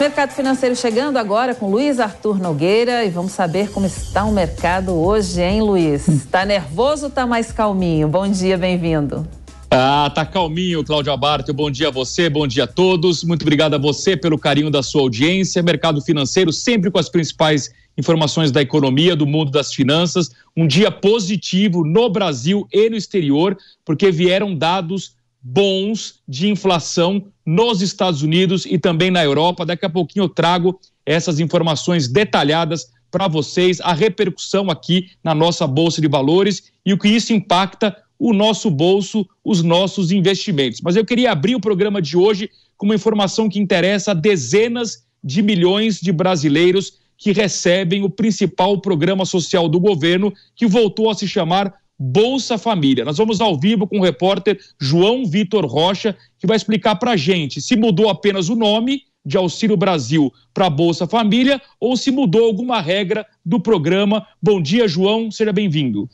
Mercado financeiro chegando agora com Luiz Arthur Nogueira e vamos saber como está o mercado hoje, hein, Luiz? Está nervoso ou está mais calminho? Bom dia, bem-vindo. Ah, tá calminho, Cláudio Abarto. Bom dia a você, bom dia a todos. Muito obrigado a você pelo carinho da sua audiência. Mercado financeiro sempre com as principais informações da economia, do mundo das finanças. Um dia positivo no Brasil e no exterior, porque vieram dados bons de inflação nos Estados Unidos e também na Europa. Daqui a pouquinho eu trago essas informações detalhadas para vocês, a repercussão aqui na nossa Bolsa de Valores e o que isso impacta o nosso bolso, os nossos investimentos. Mas eu queria abrir o programa de hoje com uma informação que interessa a dezenas de milhões de brasileiros que recebem o principal programa social do governo, que voltou a se chamar Bolsa Família. Nós vamos ao vivo com o repórter João Vitor Rocha, que vai explicar para a gente se mudou apenas o nome de Auxílio Brasil para Bolsa Família ou se mudou alguma regra do programa. Bom dia, João, seja bem-vindo.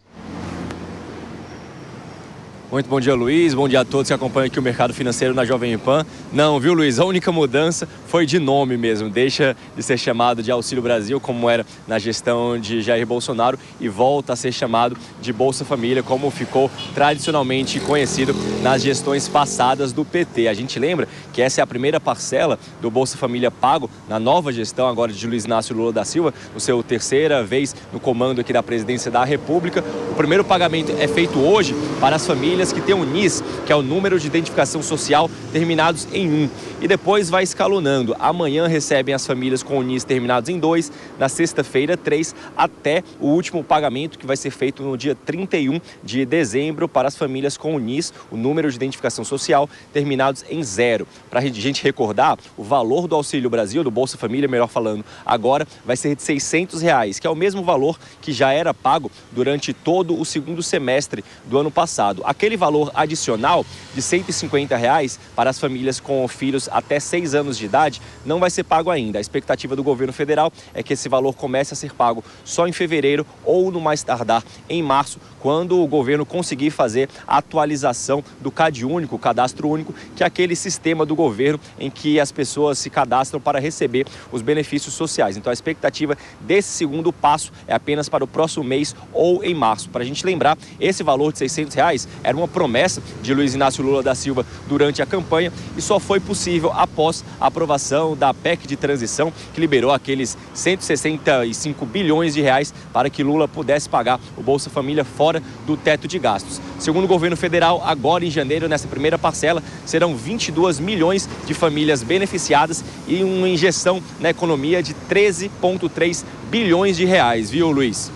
Muito bom dia, Luiz. Bom dia a todos que acompanham aqui o mercado financeiro na Jovem Pan. Não, viu, Luiz? A única mudança foi de nome mesmo. Deixa de ser chamado de Auxílio Brasil, como era na gestão de Jair Bolsonaro, e volta a ser chamado de Bolsa Família, como ficou tradicionalmente conhecido nas gestões passadas do PT. A gente lembra que essa é a primeira parcela do Bolsa Família pago na nova gestão agora de Luiz Inácio Lula da Silva, no seu terceira vez no comando aqui da presidência da República. O primeiro pagamento é feito hoje para as famílias que têm o NIS, que é o número de identificação social, terminados em 1. E depois vai escalonando. Amanhã recebem as famílias com o NIS terminados em 2, na sexta-feira 3, até o último pagamento que vai ser feito no dia 31 de dezembro para as famílias com o NIS, o número de identificação social, terminados em 0. Para a gente recordar, o valor do Auxílio Brasil, do Bolsa Família, melhor falando, agora vai ser de 600 reais, que é o mesmo valor que já era pago durante todo o segundo semestre do ano passado. Aquele aquele valor adicional de 150 reais para as famílias com filhos até 6 anos de idade não vai ser pago ainda. A expectativa do governo federal é que esse valor comece a ser pago só em fevereiro ou no mais tardar em março, quando o governo conseguir fazer a atualização do CAD único, cadastro único, que é aquele sistema do governo em que as pessoas se cadastram para receber os benefícios sociais. Então a expectativa desse segundo passo é apenas para o próximo mês ou em março. Para a gente lembrar, esse valor de 600 reais era uma promessa de Luiz Inácio Lula da Silva durante a campanha e só foi possível após a aprovação da PEC de transição, que liberou aqueles 165 bilhões de reais para que Lula pudesse pagar o Bolsa Família fora fora do teto de gastos. Segundo o governo federal, agora em janeiro, nessa primeira parcela, serão 22 milhões de famílias beneficiadas e uma injeção na economia de 13,3 bilhões de reais, viu, Luiz?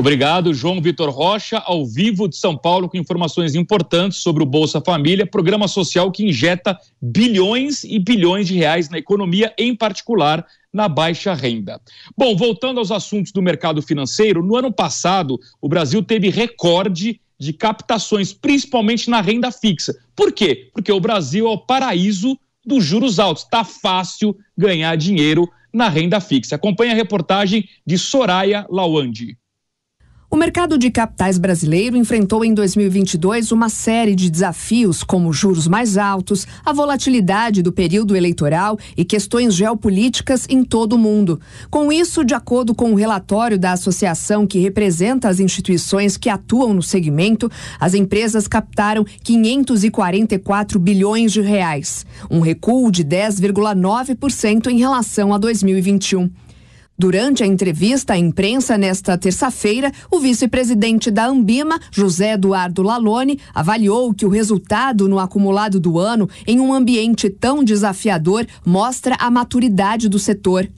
Obrigado, João Vitor Rocha, ao vivo de São Paulo, com informações importantes sobre o Bolsa Família, programa social que injeta bilhões e bilhões de reais na economia, em particular na baixa renda. Bom, voltando aos assuntos do mercado financeiro, no ano passado o Brasil teve recorde de captações, principalmente na renda fixa. Por quê? Porque o Brasil é o paraíso dos juros altos. Está fácil ganhar dinheiro na renda fixa. Acompanhe a reportagem de Soraya Lawandi. O mercado de capitais brasileiro enfrentou em 2022 uma série de desafios, como juros mais altos, a volatilidade do período eleitoral e questões geopolíticas em todo o mundo. Com isso, de acordo com o um relatório da associação que representa as instituições que atuam no segmento, as empresas captaram 544 bilhões de reais, um recuo de 10,9% em relação a 2021. Durante a entrevista à imprensa nesta terça-feira, o vice-presidente da Ambima, José Eduardo Lalone, avaliou que o resultado no acumulado do ano, em um ambiente tão desafiador, mostra a maturidade do setor.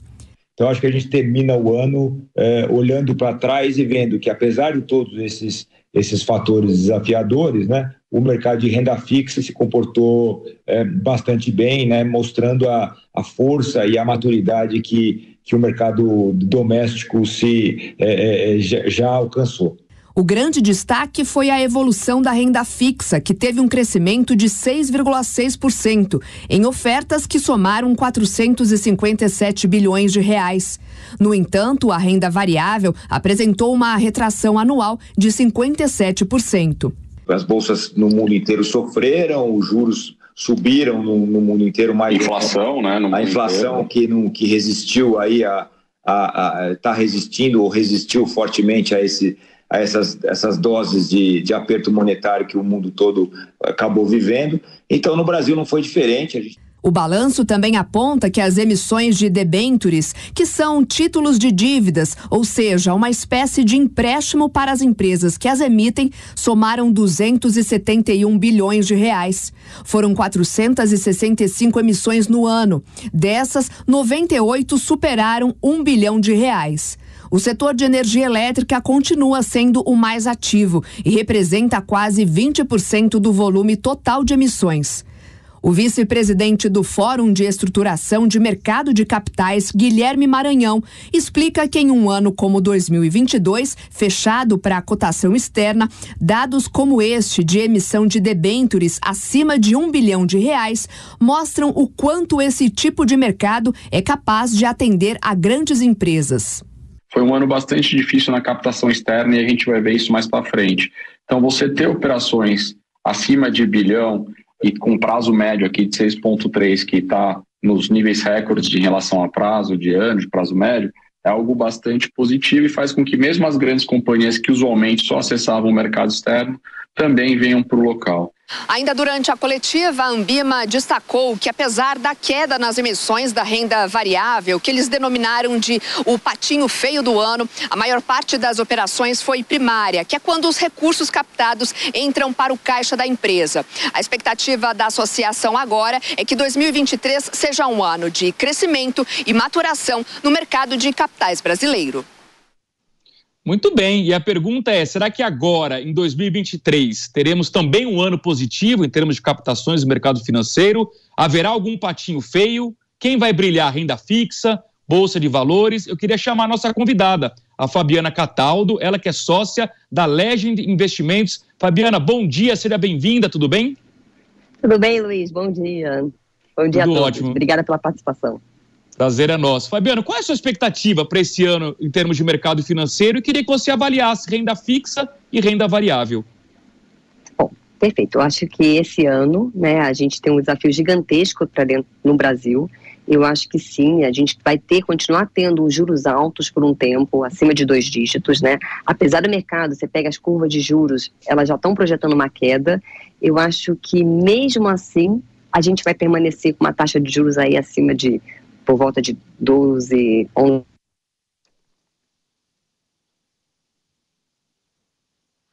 Então, acho que a gente termina o ano é, olhando para trás e vendo que, apesar de todos esses, esses fatores desafiadores, né, o mercado de renda fixa se comportou é, bastante bem, né, mostrando a, a força e a maturidade que que o mercado doméstico se é, é, já, já alcançou. O grande destaque foi a evolução da renda fixa, que teve um crescimento de 6,6%, em ofertas que somaram 457 bilhões de reais. No entanto, a renda variável apresentou uma retração anual de 57%. As bolsas no mundo inteiro sofreram, os juros subiram no, no mundo inteiro mais inflação, né? a inflação que não que resistiu aí a está resistindo ou resistiu fortemente a esse a essas, essas doses de, de aperto monetário que o mundo todo acabou vivendo. Então, no Brasil não foi diferente. Gente... O balanço também aponta que as emissões de debentures, que são títulos de dívidas, ou seja, uma espécie de empréstimo para as empresas que as emitem, somaram 271 bilhões de reais. Foram 465 emissões no ano. Dessas, 98 superaram um bilhão de reais. O setor de energia elétrica continua sendo o mais ativo e representa quase 20% do volume total de emissões. O vice-presidente do Fórum de Estruturação de Mercado de Capitais, Guilherme Maranhão, explica que em um ano como 2022, fechado para a cotação externa, dados como este de emissão de debêntures acima de um bilhão de reais mostram o quanto esse tipo de mercado é capaz de atender a grandes empresas. Foi um ano bastante difícil na captação externa e a gente vai ver isso mais para frente. Então, você ter operações acima de bilhão e com prazo médio aqui de 6,3, que está nos níveis recordes em relação a prazo de ano, de prazo médio, é algo bastante positivo e faz com que mesmo as grandes companhias que usualmente só acessavam o mercado externo também venham para o local. Ainda durante a coletiva, a Ambima destacou que, apesar da queda nas emissões da renda variável, que eles denominaram de o patinho feio do ano, a maior parte das operações foi primária, que é quando os recursos captados entram para o caixa da empresa. A expectativa da associação agora é que 2023 seja um ano de crescimento e maturação no mercado de capitais brasileiro. Muito bem, e a pergunta é: será que agora, em 2023, teremos também um ano positivo em termos de captações do mercado financeiro? Haverá algum patinho feio? Quem vai brilhar? Renda fixa, bolsa de valores? Eu queria chamar a nossa convidada, a Fabiana Cataldo, ela que é sócia da Legend Investimentos. Fabiana, bom dia, seja bem-vinda, tudo bem? Tudo bem, Luiz, bom dia. Bom dia tudo a todos. Ótimo. Obrigada pela participação. Prazer é nosso. Fabiano, qual é a sua expectativa para esse ano em termos de mercado financeiro? E queria que você avaliasse renda fixa e renda variável. Bom, perfeito. Eu acho que esse ano, né, a gente tem um desafio gigantesco para dentro no Brasil. Eu acho que sim, a gente vai ter, continuar tendo juros altos por um tempo, acima de dois dígitos, né? Apesar do mercado, você pega as curvas de juros, elas já estão projetando uma queda. Eu acho que mesmo assim, a gente vai permanecer com uma taxa de juros aí acima de por volta de 12, 11.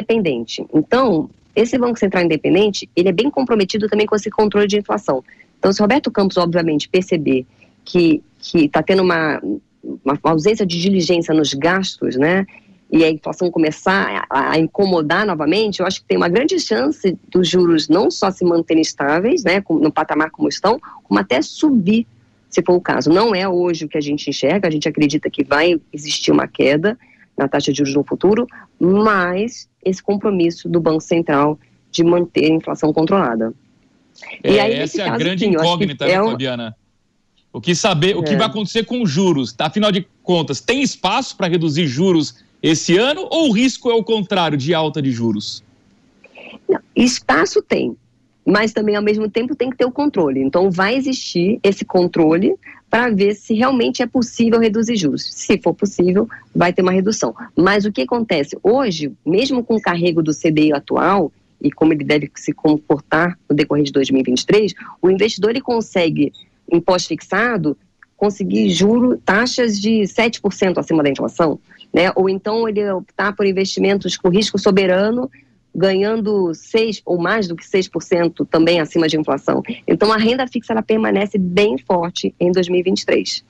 Independente. Então, esse Banco Central independente, ele é bem comprometido também com esse controle de inflação. Então, se Roberto Campos, obviamente, perceber que está tendo uma, uma ausência de diligência nos gastos, né, e a inflação começar a, a, incomodar novamente, eu acho que tem uma grande chance dos juros não só se manterem estáveis, né, no patamar como estão, como até subir se for o caso. Não é hoje o que a gente enxerga, a gente acredita que vai existir uma queda na taxa de juros no futuro, mas esse compromisso do Banco Central de manter a inflação controlada. É, aí, essa é a grande sim, incógnita, né, é Fabiana? O que saber, é. o que é. vai acontecer com os juros? Tá? Afinal de contas, tem espaço para reduzir juros esse ano ou o risco é o contrário, de alta de juros? Não, espaço tem, mas também ao mesmo tempo tem que ter o controle. Então vai existir esse controle para ver se realmente é possível reduzir juros. Se for possível, vai ter uma redução. Mas o que acontece hoje, mesmo com o carrego do CDI atual e como ele deve se comportar no decorrer de 2023, o investidor ele consegue em pós-fixado conseguir juro taxas de 7% acima da inflação, né? Ou então ele optar por investimentos com risco soberano ganhando 6 ou mais do que 6% também acima de inflação. Então a renda fixa ela permanece bem forte em 2023.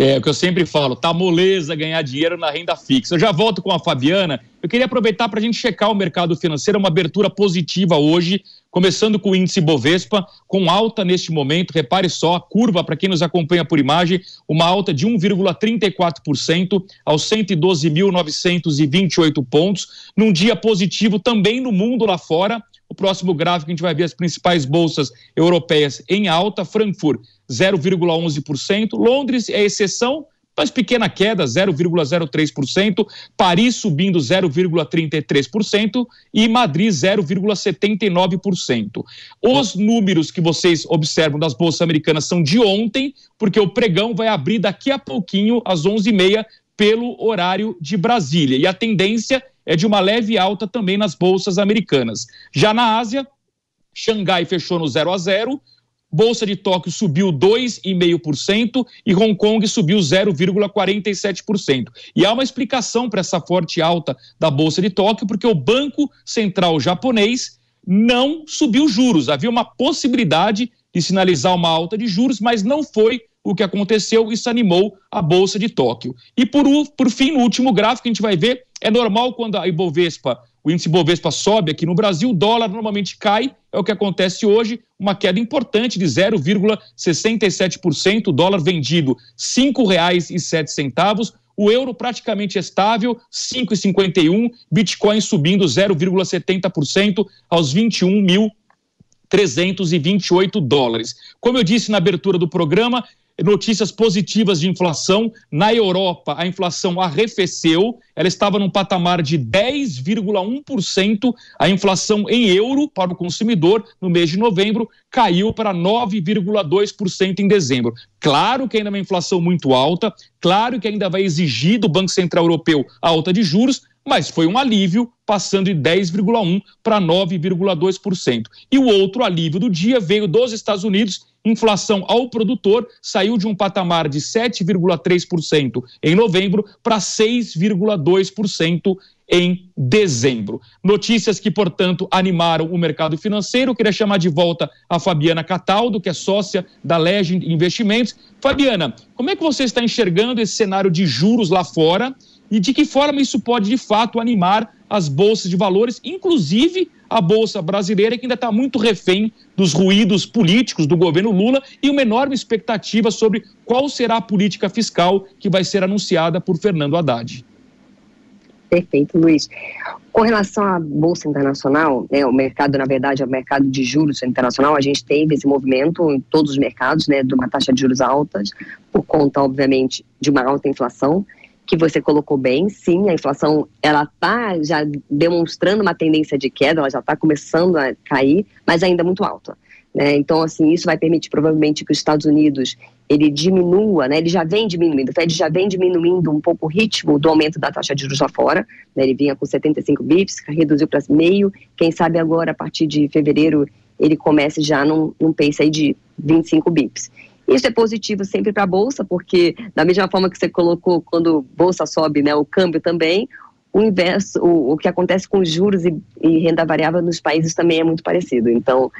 É o que eu sempre falo, tá moleza ganhar dinheiro na renda fixa. Eu já volto com a Fabiana. Eu queria aproveitar para a gente checar o mercado financeiro, uma abertura positiva hoje, começando com o índice Bovespa, com alta neste momento. Repare só, a curva, para quem nos acompanha por imagem, uma alta de 1,34% aos 112.928 pontos, num dia positivo também no mundo lá fora. O próximo gráfico a gente vai ver as principais bolsas europeias em alta, Frankfurt 0,11%, Londres é exceção, mas pequena queda, 0,03%, Paris subindo 0,33% e Madrid 0,79%. Os números que vocês observam das bolsas americanas são de ontem, porque o pregão vai abrir daqui a pouquinho, às 11h30, pelo horário de Brasília. E a tendência é de uma leve alta também nas bolsas americanas. Já na Ásia, Xangai fechou no 0 a 0, Bolsa de Tóquio subiu 2,5% e Hong Kong subiu 0,47%. E há uma explicação para essa forte alta da Bolsa de Tóquio, porque o Banco Central japonês não subiu juros. Havia uma possibilidade de sinalizar uma alta de juros, mas não foi o que aconteceu, isso animou a Bolsa de Tóquio. E por, por fim, no último gráfico, a gente vai ver, é normal quando a Ibovespa, o índice Ibovespa sobe aqui no Brasil, o dólar normalmente cai, é o que acontece hoje, uma queda importante de 0,67%, o dólar vendido R$ 5,07, o euro praticamente estável, 5,51, Bitcoin subindo 0,70% aos 21 mil 328 dólares. Como eu disse na abertura do programa, notícias positivas de inflação. Na Europa, a inflação arrefeceu, ela estava num patamar de 10,1%. A inflação em euro para o consumidor no mês de novembro caiu para 9,2% em dezembro. Claro que ainda é uma inflação muito alta, claro que ainda vai exigir do Banco Central Europeu a alta de juros, mas foi um alívio, passando de 10,1% para 9,2%. E o outro alívio do dia veio dos Estados Unidos, inflação ao produtor saiu de um patamar de 7,3% em novembro para 6,2% em dezembro. Notícias que, portanto, animaram o mercado financeiro. Eu queria chamar de volta a Fabiana Cataldo, que é sócia da Legend Investimentos. Fabiana, como é que você está enxergando esse cenário de juros lá fora e de que forma isso pode, de fato, animar as bolsas de valores, inclusive a bolsa brasileira, que ainda está muito refém dos ruídos políticos do governo Lula e uma enorme expectativa sobre qual será a política fiscal que vai ser anunciada por Fernando Haddad. Perfeito, Luiz. Com relação à Bolsa Internacional, né, o mercado, na verdade, é o mercado de juros internacional, a gente teve esse movimento em todos os mercados, né, de uma taxa de juros altas, por conta, obviamente, de uma alta inflação, que você colocou bem, sim, a inflação ela está já demonstrando uma tendência de queda, ela já está começando a cair, mas ainda muito alta. Né? Então, assim, isso vai permitir provavelmente que os Estados Unidos ele diminua, né? ele já vem diminuindo, o Fed já vem diminuindo um pouco o ritmo do aumento da taxa de juros lá fora, né? ele vinha com 75 bips, reduziu para meio, quem sabe agora, a partir de fevereiro, ele comece já num, num pace aí de 25 bips. Isso é positivo sempre para a bolsa, porque da mesma forma que você colocou quando bolsa sobe, né, o câmbio também, o inverso, o, o que acontece com juros e, e, renda variável nos países também é muito parecido. Então,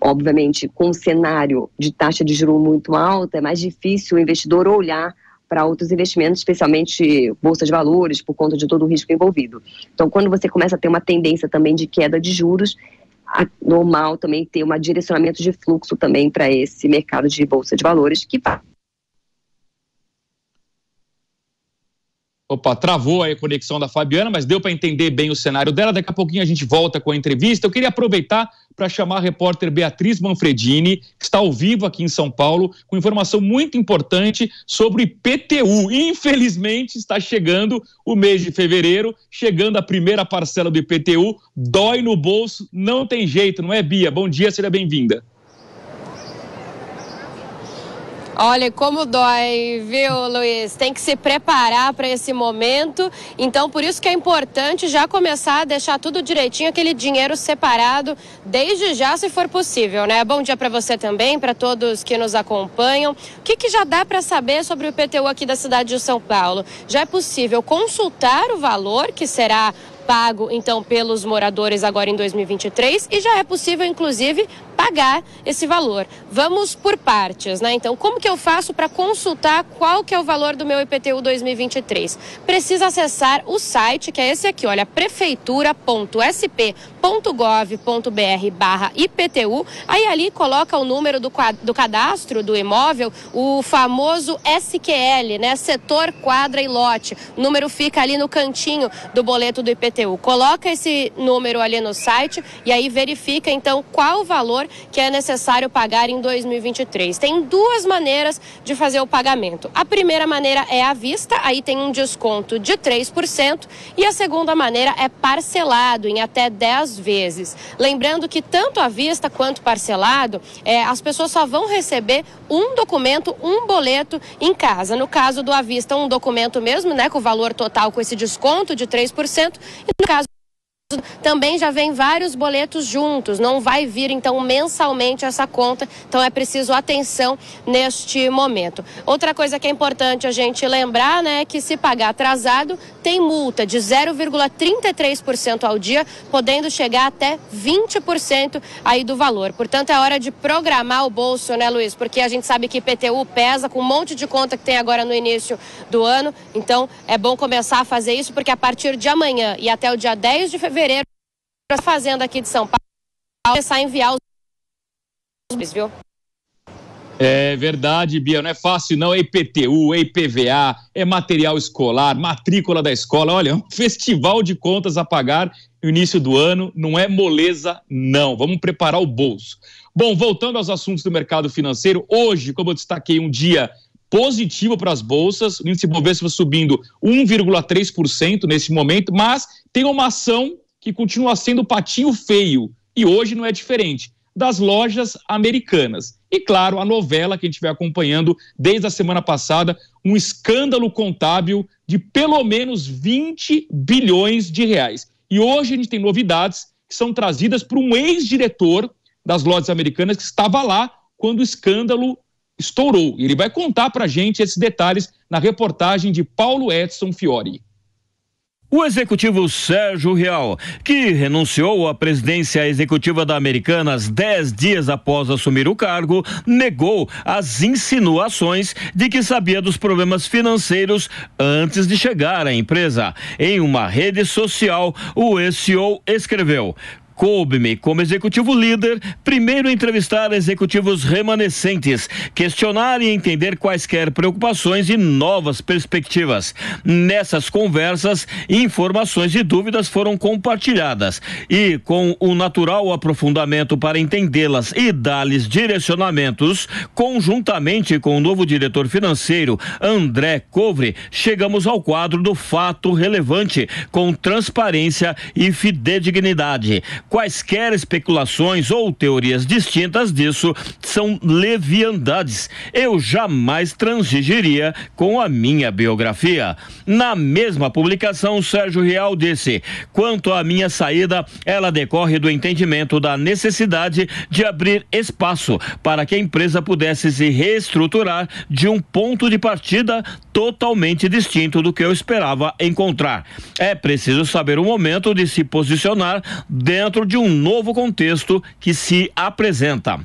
obviamente, com um cenário de taxa de juros muito alta, é mais difícil o investidor olhar para outros investimentos, especialmente bolsa de valores, por conta de todo o risco envolvido. Então, quando você começa a ter uma tendência também de queda de juros, normal também ter um direcionamento de fluxo também para esse mercado de bolsa de valores que vai Opa, travou aí a conexão da Fabiana, mas deu para entender bem o cenário dela. Daqui a pouquinho a gente volta com a entrevista. Eu queria aproveitar para chamar a repórter Beatriz Manfredini, que está ao vivo aqui em São Paulo, com informação muito importante sobre IPTU. Infelizmente, está chegando o mês de fevereiro, chegando a primeira parcela do IPTU. Dói no bolso, não tem jeito, não é, Bia? Bom dia, seja bem-vinda. Olha, como dói, viu, Luiz? Tem que se preparar para esse momento. Então, por isso que é importante já começar a deixar tudo direitinho, aquele dinheiro separado, desde já, se for possível, né? Bom dia para você também, para todos que nos acompanham. O que, que já dá para saber sobre o IPTU aqui da cidade de São Paulo? Já é possível consultar o valor que será pago então pelos moradores agora em 2023 e já é possível inclusive pagar esse valor. Vamos por partes, né? Então, como que eu faço para consultar qual que é o valor do meu IPTU 2023? Precisa acessar o site, que é esse aqui, olha, prefeitura.sp.gov.br barra IPTU. Aí ali coloca o número do, do cadastro do imóvel, o famoso SQL, né? Setor, quadra e lote. O número fica ali no cantinho do boleto do IPTU. Coloca esse número ali no site e aí verifica então qual o valor que é necessário pagar em 2023. Tem duas maneiras de fazer o pagamento. A primeira maneira é à vista, aí tem um desconto de 3%, e a segunda maneira é parcelado em até 10 vezes. Lembrando que tanto à vista quanto parcelado, é, as pessoas só vão receber um documento, um boleto em casa. No caso do à vista, um documento mesmo, né, com o valor total com esse desconto de 3%, e no caso também já vem vários boletos juntos, não vai vir então mensalmente essa conta, então é preciso atenção neste momento. Outra coisa que é importante a gente lembrar, né, é que se pagar atrasado, tem multa de 0,33% ao dia, podendo chegar até 20% aí do valor. Portanto, é hora de programar o bolso, né, Luiz? Porque a gente sabe que IPTU pesa com um monte de conta que tem agora no início do ano, então é bom começar a fazer isso, porque a partir de amanhã e até o dia 10 de fevereiro fevereiro, a Fazenda aqui de São Paulo começar a enviar os viu? É verdade, Bia, não é fácil não, é IPTU, é IPVA, é material escolar, matrícula da escola, olha, é um festival de contas a pagar no início do ano, não é moleza não, vamos preparar o bolso. Bom, voltando aos assuntos do mercado financeiro, hoje, como eu destaquei, um dia positivo para as bolsas, o índice Bovespa subindo 1,3% nesse momento, mas tem uma ação que continua sendo patinho feio, e hoje não é diferente, das lojas americanas. E claro, a novela que a gente vem acompanhando desde a semana passada, um escândalo contábil de pelo menos 20 bilhões de reais. E hoje a gente tem novidades que são trazidas por um ex-diretor das lojas americanas que estava lá quando o escândalo estourou. E ele vai contar para a gente esses detalhes na reportagem de Paulo Edson Fiore. O executivo Sérgio Real, que renunciou à presidência executiva da Americanas dez dias após assumir o cargo, negou as insinuações de que sabia dos problemas financeiros antes de chegar à empresa. Em uma rede social, o CEO escreveu: Coube-me, como executivo líder, primeiro entrevistar executivos remanescentes, questionar e entender quaisquer preocupações e novas perspectivas. Nessas conversas, informações e dúvidas foram compartilhadas e, com o natural aprofundamento para entendê-las e dar-lhes direcionamentos, conjuntamente com o novo diretor financeiro, André Covre, chegamos ao quadro do fato relevante, com transparência e fidedignidade Quaisquer especulações ou teorias distintas disso são leviandades. Eu jamais transigiria com a minha biografia. Na mesma publicação, Sérgio Real disse: quanto à minha saída, ela decorre do entendimento da necessidade de abrir espaço para que a empresa pudesse se reestruturar de um ponto de partida totalmente distinto do que eu esperava encontrar. É preciso saber o momento de se posicionar dentro de um novo contexto que se apresenta.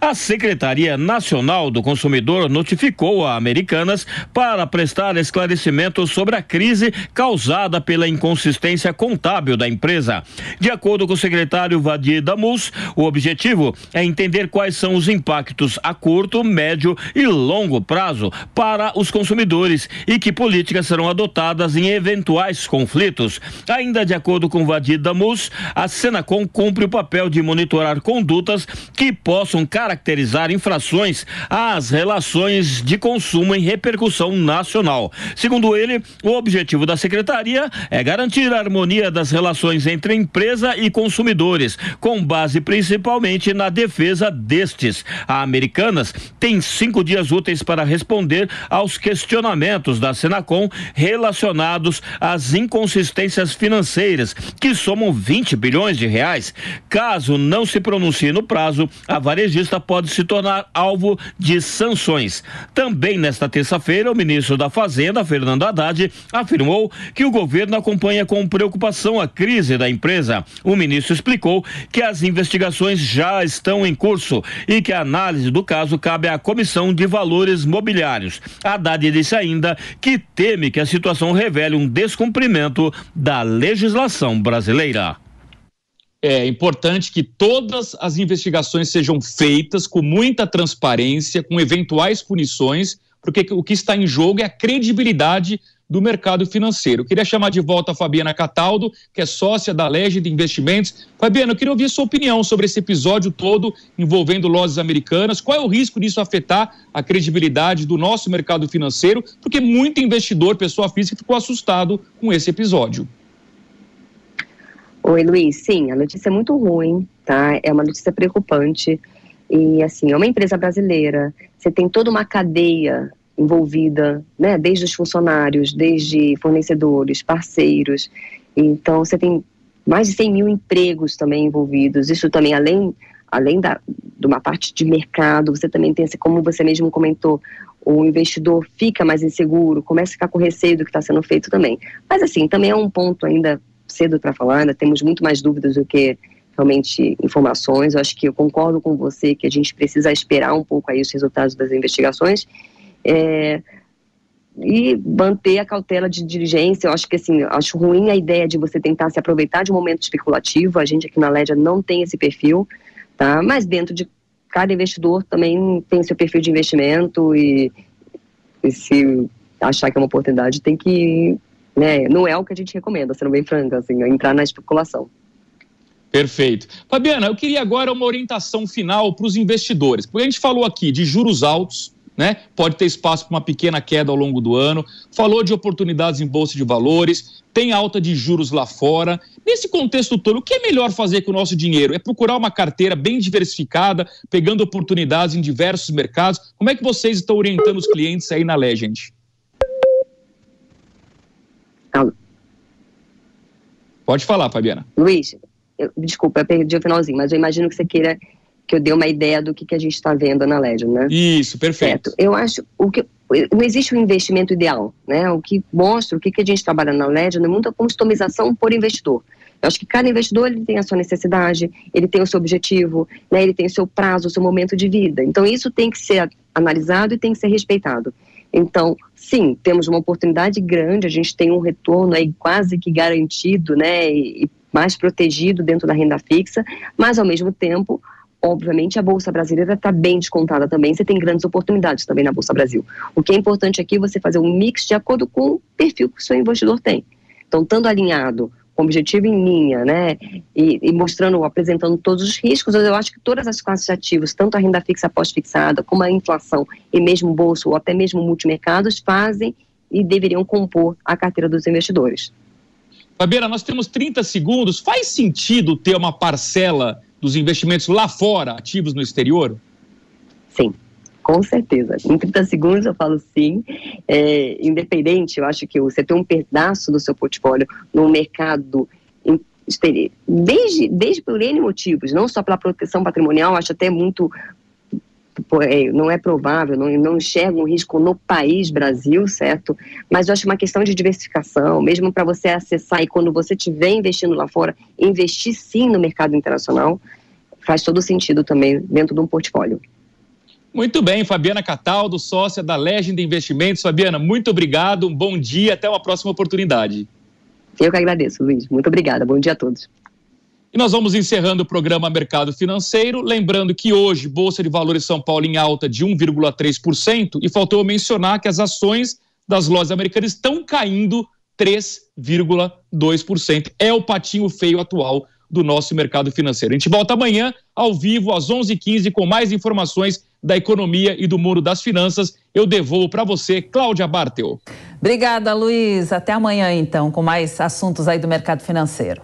A Secretaria Nacional do Consumidor notificou a Americanas para prestar esclarecimentos sobre a crise causada pela inconsistência contábil da empresa. De acordo com o secretário Vadir Damus, o objetivo é entender quais são os impactos a curto, médio e longo prazo para os consumidores e que políticas serão adotadas em eventuais conflitos. Ainda de acordo com Vadir Damus, a Senacom cumpre o papel de monitorar condutas que possam caracterizar infrações às relações de consumo em repercussão nacional. Segundo ele, o objetivo da secretaria é garantir a harmonia das relações entre empresa e consumidores, com base principalmente na defesa destes. A Americanas tem cinco dias úteis para responder aos questionamentos da Senacom relacionados às inconsistências financeiras, que somam 20 bilhões de reais. Caso não se pronuncie no prazo, a varejista varejista pode se tornar alvo de sanções. Também nesta terça-feira, o ministro da Fazenda, Fernando Haddad, afirmou que o governo acompanha com preocupação a crise da empresa. O ministro explicou que as investigações já estão em curso e que a análise do caso cabe à Comissão de Valores Mobiliários. Haddad disse ainda que teme que a situação revele um descumprimento da legislação brasileira é importante que todas as investigações sejam feitas com muita transparência, com eventuais punições, porque o que está em jogo é a credibilidade do mercado financeiro. queria chamar de volta a Fabiana Cataldo, que é sócia da Legend Investimentos. Fabiana, eu queria ouvir a sua opinião sobre esse episódio todo envolvendo lojas americanas. Qual é o risco disso afetar a credibilidade do nosso mercado financeiro? Porque muito investidor, pessoa física, ficou assustado com esse episódio. Oi, Luiz. Sim, a notícia é muito ruim, tá? É uma notícia preocupante. E, assim, é uma empresa brasileira. Você tem toda uma cadeia envolvida, né? Desde os funcionários, desde fornecedores, parceiros. Então, você tem mais de 100 mil empregos também envolvidos. Isso também, além, além da, de uma parte de mercado, você também tem, como você mesmo comentou, o investidor fica mais inseguro, começa a ficar com receio do que está sendo feito também. Mas, assim, também é um ponto ainda cedo para falar, ainda temos muito mais dúvidas do que realmente informações. Eu acho que eu concordo com você que a gente precisa esperar um pouco aí os resultados das investigações é, e manter a cautela de diligência. Eu acho que assim, acho ruim a ideia de você tentar se aproveitar de um momento especulativo. A gente aqui na Lédia não tem esse perfil, tá? Mas dentro de cada investidor também tem seu perfil de investimento e, e se achar que é uma oportunidade tem que né, não é o que a gente recomenda, sendo bem franca, assim, entrar na especulação. Perfeito. Fabiana, eu queria agora uma orientação final para os investidores, porque a gente falou aqui de juros altos, né? Pode ter espaço para uma pequena queda ao longo do ano. Falou de oportunidades em bolsa de valores, tem alta de juros lá fora. Nesse contexto todo, o que é melhor fazer com o nosso dinheiro? É procurar uma carteira bem diversificada, pegando oportunidades em diversos mercados. Como é que vocês estão orientando os clientes aí na Legend? Pode falar, Fabiana. Luiz, eu, desculpa, eu perdi o finalzinho, mas eu imagino que você queira que eu dê uma ideia do que, que a gente está vendo na Legend, né? Isso, perfeito. Certo. Eu acho o que não existe um investimento ideal, né? O que mostra o que, que a gente trabalha na Legend é muita customização por investidor. Eu acho que cada investidor ele tem a sua necessidade, ele tem o seu objetivo, né? Ele tem o seu prazo, o seu momento de vida. Então isso tem que ser analisado e tem que ser respeitado. Então, sim, temos uma oportunidade grande, a gente tem um retorno aí quase que garantido, né? E mais protegido dentro da renda fixa, mas ao mesmo tempo obviamente a Bolsa Brasileira está bem descontada também, você tem grandes oportunidades também na Bolsa Brasil. O que é importante aqui é você fazer um mix de acordo com o perfil que o seu investidor tem. Então, estando alinhado, com objetivo em linha, né, e, e, mostrando, apresentando todos os riscos, eu acho que todas as classes de ativos, tanto a renda fixa pós-fixada, como a inflação e mesmo bolso, ou até mesmo multimercados, fazem e deveriam compor a carteira dos investidores. Fabiana, nós temos 30 segundos. Faz sentido ter uma parcela dos investimentos lá fora, ativos no exterior? Sim, com certeza. Em 30 segundos eu falo sim. É, independente, eu acho que você tem um pedaço do seu portfólio no mercado desde, desde por N motivos, não só pela proteção patrimonial, acho até muito é, não é provável, não, não enxergo um risco no país Brasil, certo? Mas eu acho uma questão de diversificação, mesmo para você acessar e quando você estiver investindo lá fora, investir sim no mercado internacional, faz todo sentido também dentro de um portfólio. Muito bem, Fabiana Cataldo, sócia da Legend Investimentos. Fabiana, muito obrigado, um bom dia, até uma próxima oportunidade. Eu que agradeço, Luiz. Muito obrigada. Bom dia a todos. E nós vamos encerrando o programa Mercado Financeiro, lembrando que hoje Bolsa de Valores São Paulo em alta de 1,3% e faltou mencionar que as ações das lojas americanas estão caindo 3,2%. É o patinho feio atual do nosso mercado financeiro. A gente volta amanhã ao vivo às 11:15 com mais informações da economia e do mundo das finanças. Eu devolvo para você, Cláudia Bartel. Obrigada, Luiz. Até amanhã então com mais assuntos aí do mercado financeiro.